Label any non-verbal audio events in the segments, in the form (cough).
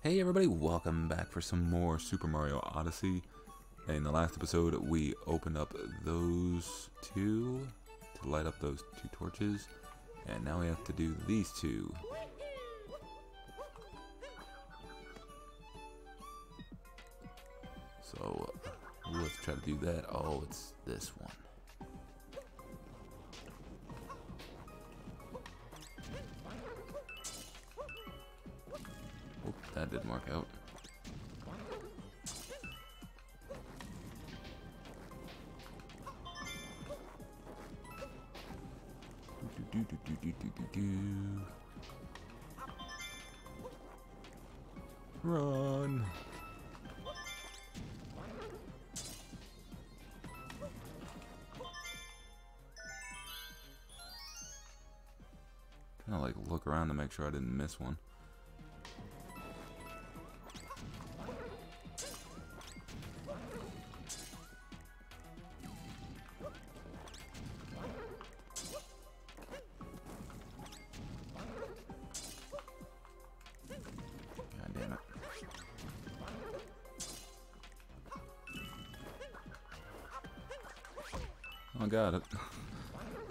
Hey everybody, welcome back for some more Super Mario Odyssey. In the last episode, we opened up those two to light up those two torches, and now we have to do these two. So, let's try to do that. Oh, it's this one. That didn't work out. Do, do, do. Run! To like look around to make sure I didn't miss one.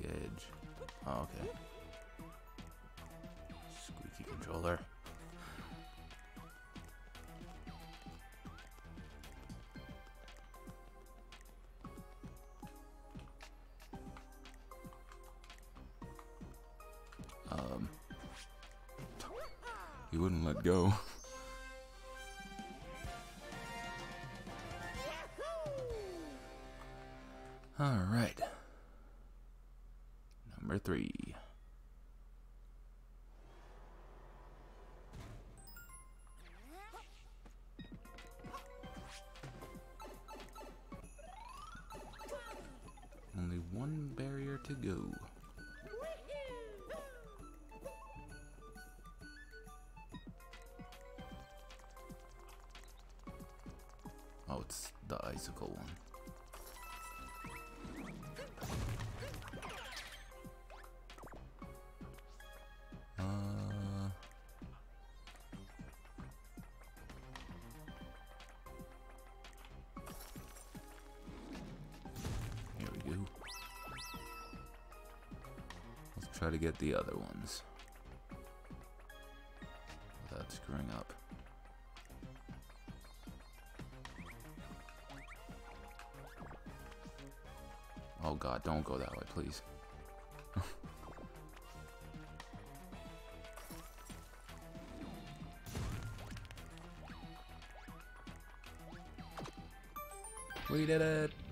the edge? Oh, okay. Squeaky controller. Um, he wouldn't let go. (laughs) three. Only one barrier to go. Oh, it's the icicle one. The other ones without screwing up. Oh god, don't go that way, please. (laughs) We did it!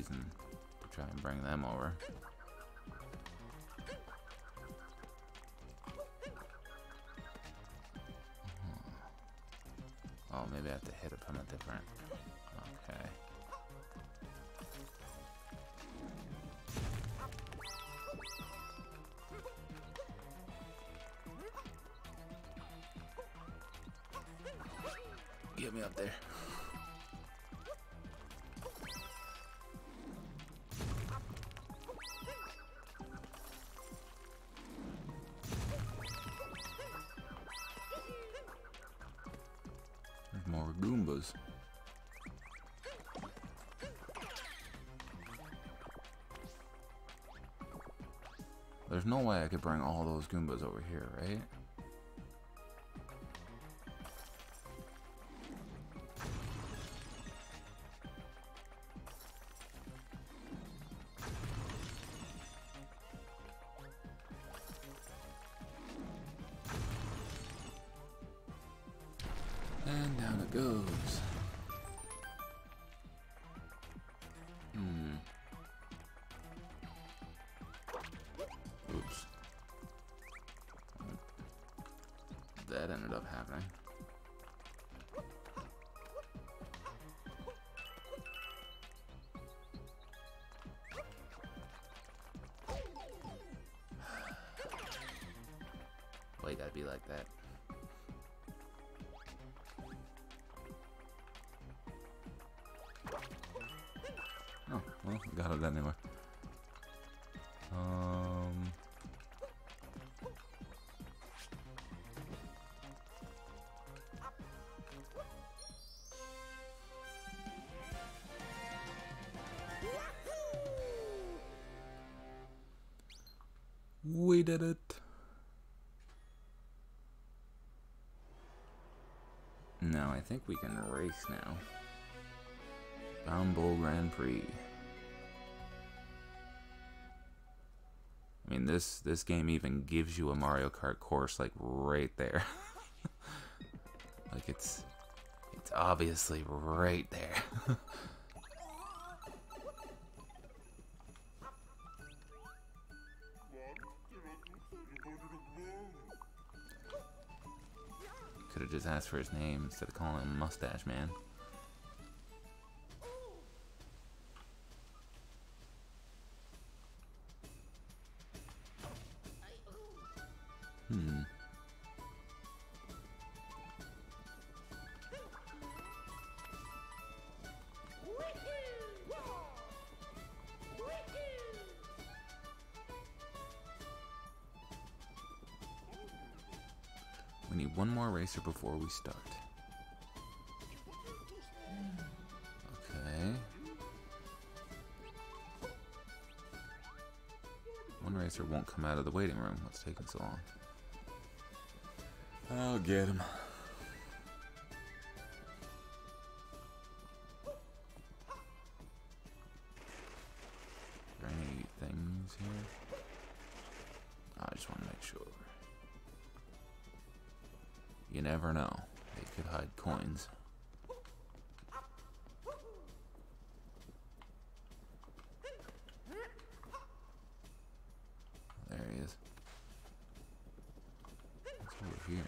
Reason to try and bring them over. Hmm. Oh, maybe I have to hit it from a different. Okay. Get me up there. way I could bring all those Goombas over here, right? And down it goes. Why gotta be like that? Oh, well, got it anyway. Um... We did it. Now I think we can race now. Bowl Grand Prix. I mean this this game even gives you a Mario Kart course like right there. (laughs) like it's it's obviously right there. (laughs) Could have just asked for his name instead of calling him Mustache Man. Need one more racer before we start. Okay. One racer won't come out of the waiting room. What's taking so long? I'll get him. Here?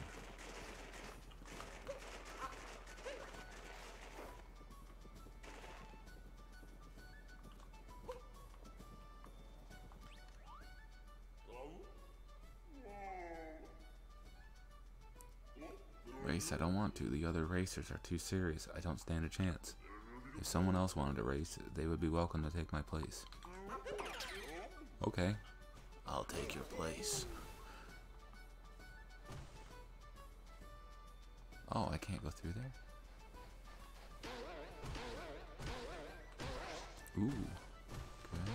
Race, I don't want to. The other racers are too serious. I don't stand a chance. If someone else wanted to race, they would be welcome to take my place. Okay. I'll take your place. Oh, I can't go through there? Ooh. Okay.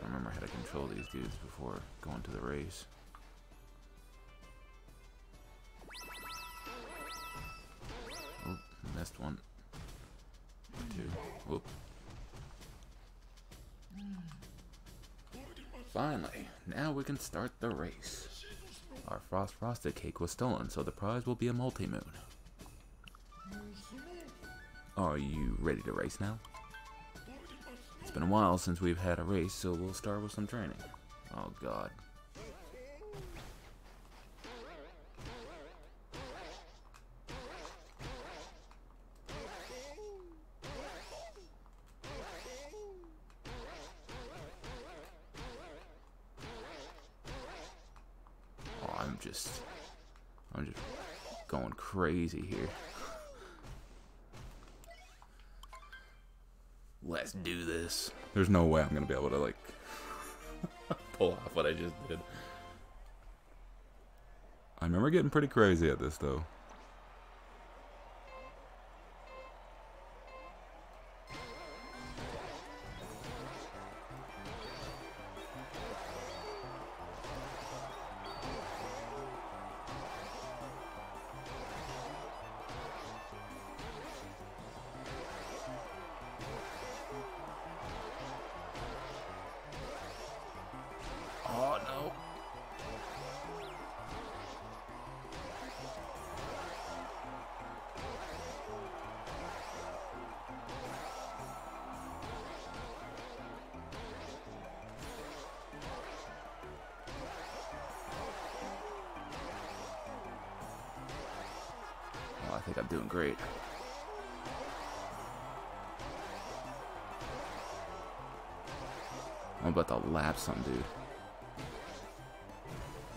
I remember how to control these dudes before going to the race. Now we can start the race. Our Frost Frosted cake was stolen, so the prize will be a multi-moon. Are you ready to race now? It's been a while since we've had a race, so we'll start with some training. Oh god. Just... I'm just going crazy here. (laughs) Let's do this. There's no way I'm gonna be able to like (laughs) pull off what I just did. I remember getting pretty crazy at this though. Think I'm doing great. I'm about to lap some dude.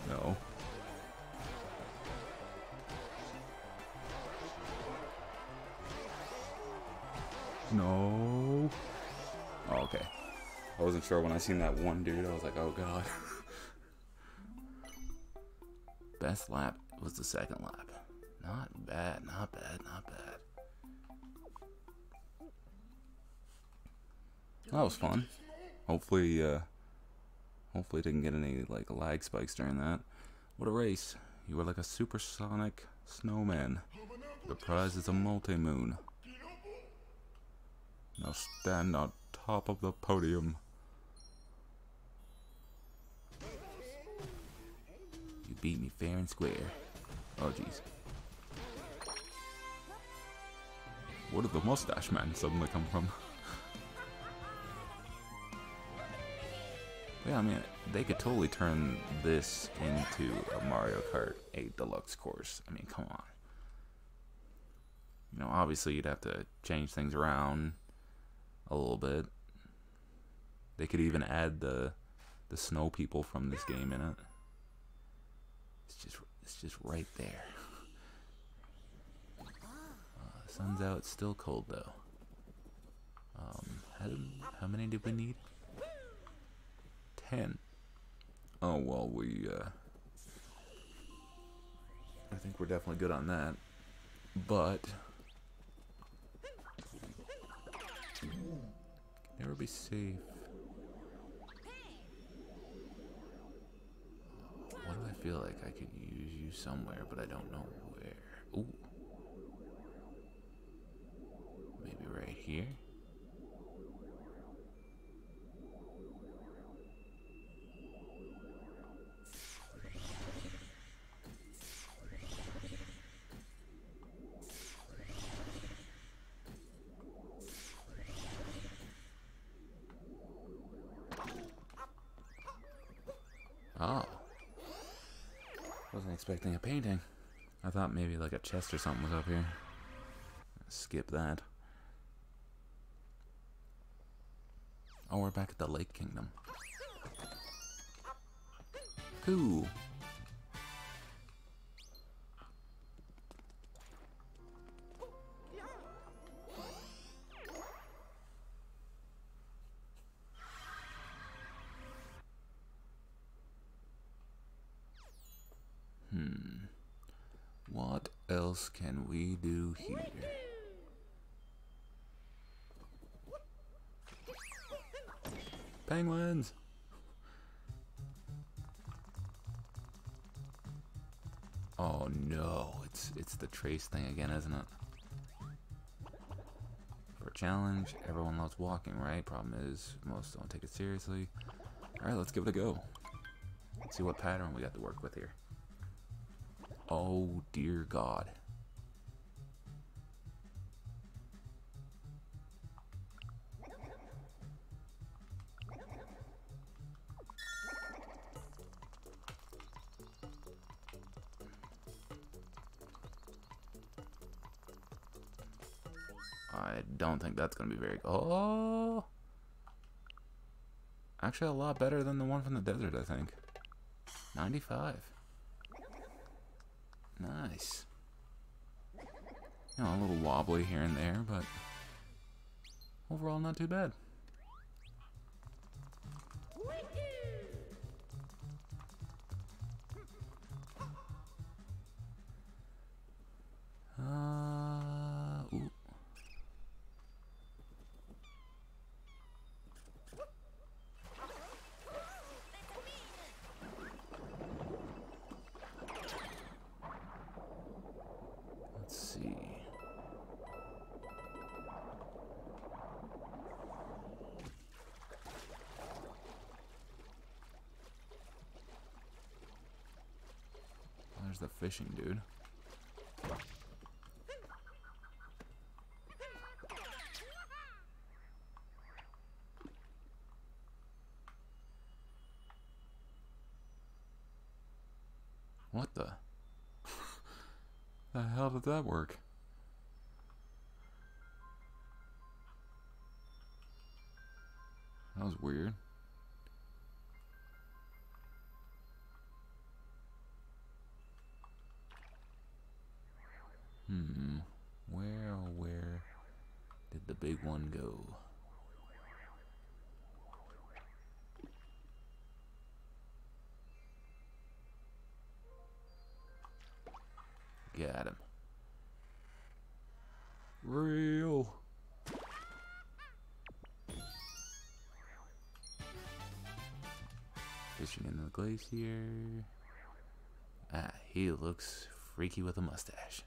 No. No. Oh, okay. I wasn't sure when I seen that one dude. I was like, oh god. Best lap was the second lap. Not bad, not bad, not bad. That was fun. Hopefully, uh, hopefully didn't get any like lag spikes during that. What a race! You were like a supersonic snowman. The prize is a multi-moon. Now stand on top of the podium. You beat me fair and square. Oh jeez. Where did the mustache man suddenly come from? (laughs) yeah, I mean, they could totally turn this into a Mario Kart 8 Deluxe course. I mean, come on. You know, obviously you'd have to change things around a little bit. They could even add the the snow people from this game in it. It's just it's just right there. Sun's out. Still cold though. Um, how, how many did we need? Ten. Oh well, we. Uh, I think we're definitely good on that, but never be safe. What do I feel like I could use you somewhere, but I don't know where? Ooh. Maybe right here? Oh. Wasn't expecting a painting. I thought maybe like a chest or something was up here. Skip that. Oh, we're back at the Lake Kingdom. Cool. Hmm. What else can we do here? Penguins! Oh no, it's it's the trace thing again, isn't it? For a challenge, everyone loves walking, right? Problem is, most don't take it seriously. Alright, let's give it a go. Let's see what pattern we got to work with here. Oh dear God. I don't think that's going to be very... Oh! Actually, a lot better than the one from the desert, I think. 95. Nice. You know, a little wobbly here and there, but overall not too bad. the fishing, dude. What the? the hell did that work? That was weird. Where, oh where did the big one go? Got him. Real. Fishing in the glacier. Ah, he looks freaky with a mustache.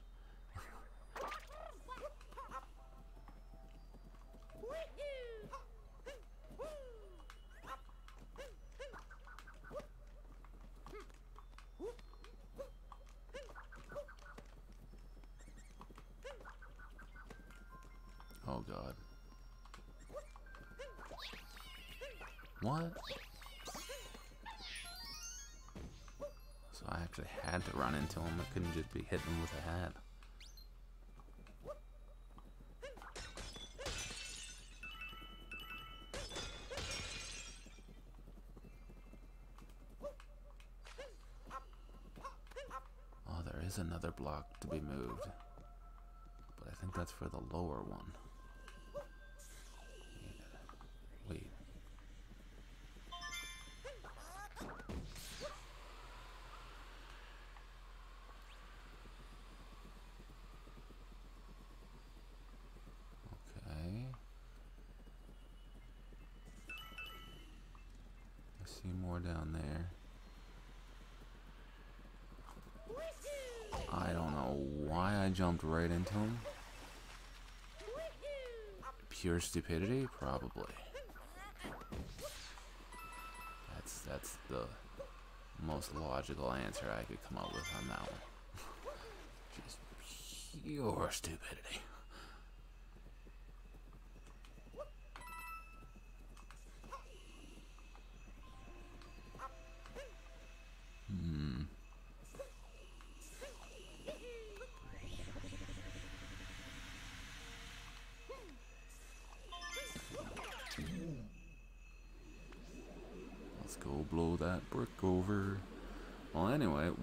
Oh god. What? So I actually had to run into him. I couldn't just be hitting him with a hat. Oh, there is another block to be moved. But I think that's for the lower one. Right into him. Pure stupidity? Probably. That's that's the most logical answer I could come up with on that one. (laughs) Just pure stupidity.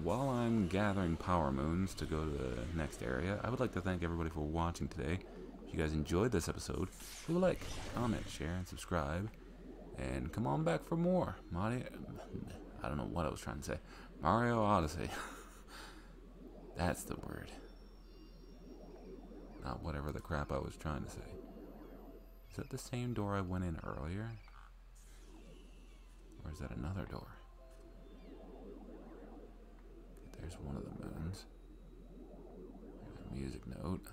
While I'm gathering power moons to go to the next area, I would like to thank everybody for watching today. If you guys enjoyed this episode, leave a like, comment, share, and subscribe. And come on back for more. Mario. I don't know what I was trying to say. Mario Odyssey. (laughs) That's the word. Not whatever the crap I was trying to say. Is that the same door I went in earlier? Or is that another door? There's one of the moons. There's a music note.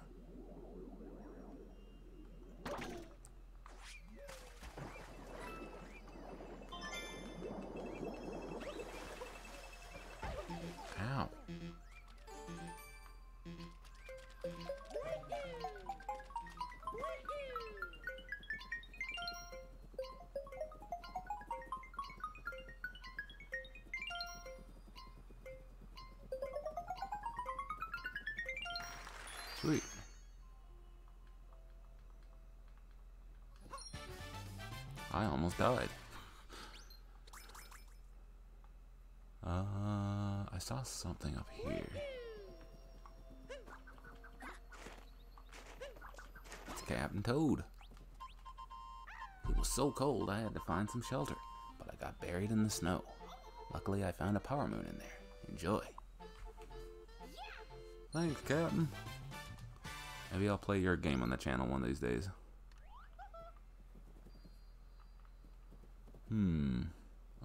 Died. Uh, I saw something up here. It's Captain Toad. It was so cold I had to find some shelter, but I got buried in the snow. Luckily, I found a power moon in there. Enjoy. Thanks, Captain. Maybe I'll play your game on the channel one of these days. Hmm.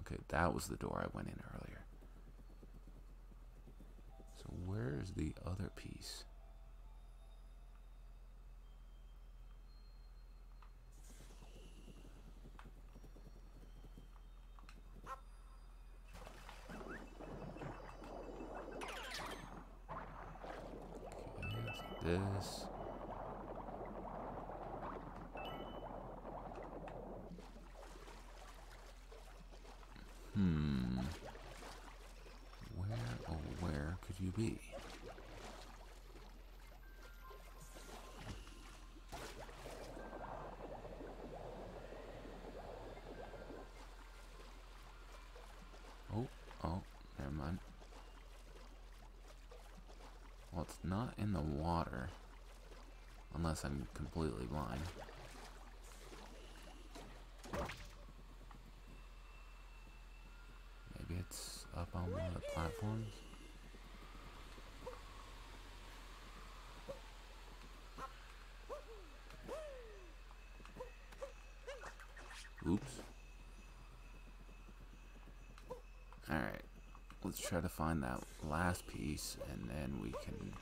Okay, that was the door I went in earlier. So where's the other piece? This. you be? Oh, oh, never mind. Well, it's not in the water. Unless I'm completely blind. Maybe it's up on one of the platforms? Let's try to find that last piece and then we can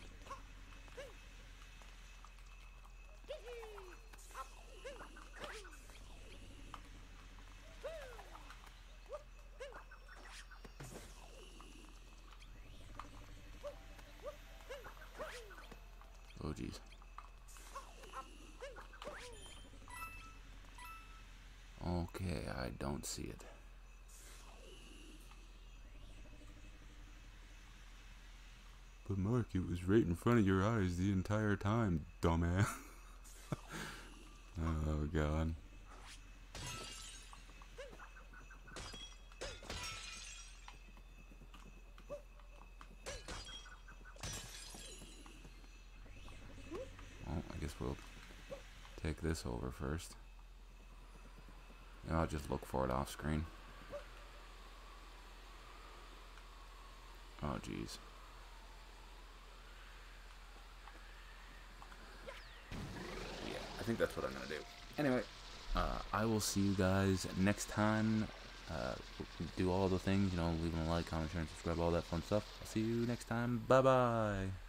Oh jeez. Okay, I don't see it. But Mark, it right in front of your eyes the entire time, dumbass. (laughs) oh god. Well, I guess we'll take this over first. I'll just look for it off screen. Oh, jeez. I think that's what I'm gonna do. Anyway, uh, I will see you guys next time. Uh, do all the things, you know, leaving a like, comment, share, and subscribe, all that fun stuff. I'll see you next time. Bye bye.